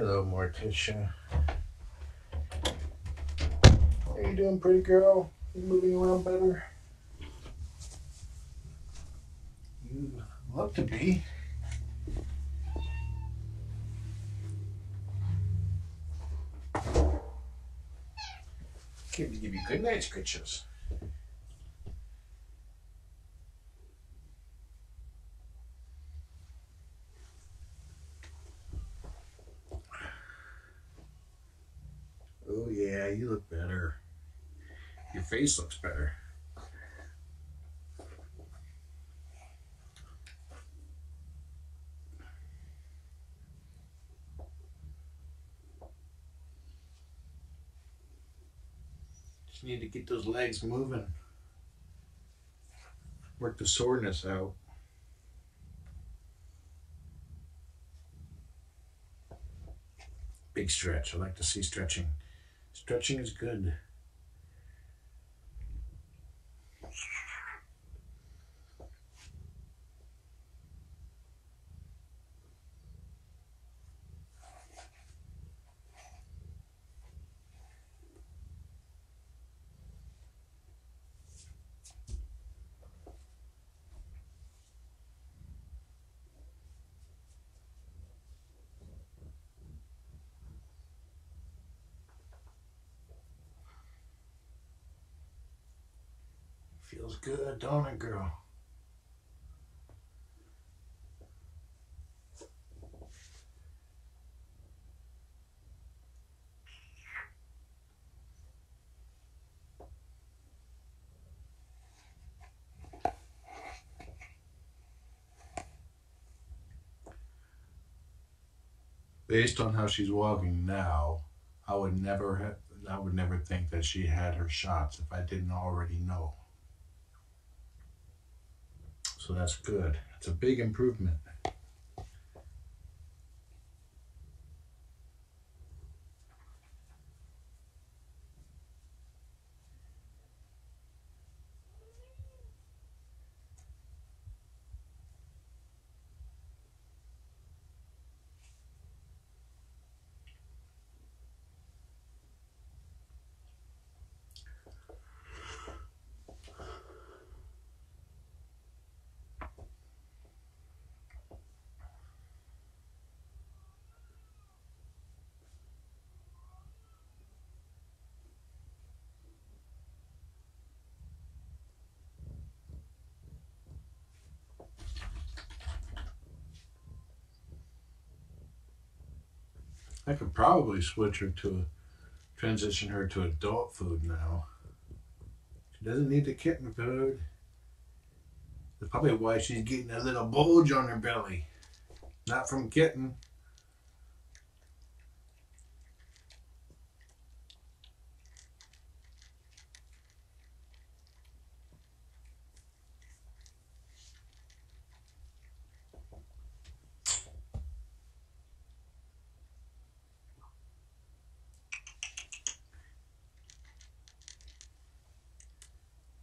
Hello, Morticia. How you doing, pretty girl? You moving around better? You look to be. To give you good night scritches. Oh yeah, you look better. Your face looks better. Just need to get those legs moving. Work the soreness out. Big stretch. I like to see stretching. Stretching is good. Feels good, don't it, girl? Based on how she's walking now, I would never have, I would never think that she had her shots if I didn't already know. So that's good. It's a big improvement. I could probably switch her to transition her to adult food now. She doesn't need the kitten food. That's probably why she's getting a little bulge on her belly. Not from kitten.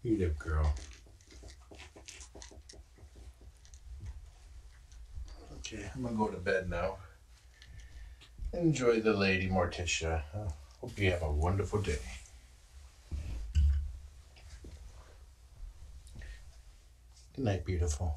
Eat it, girl. Okay, I'm gonna go to bed now. Enjoy the lady Morticia. Uh, hope you have a wonderful day. Good night, beautiful.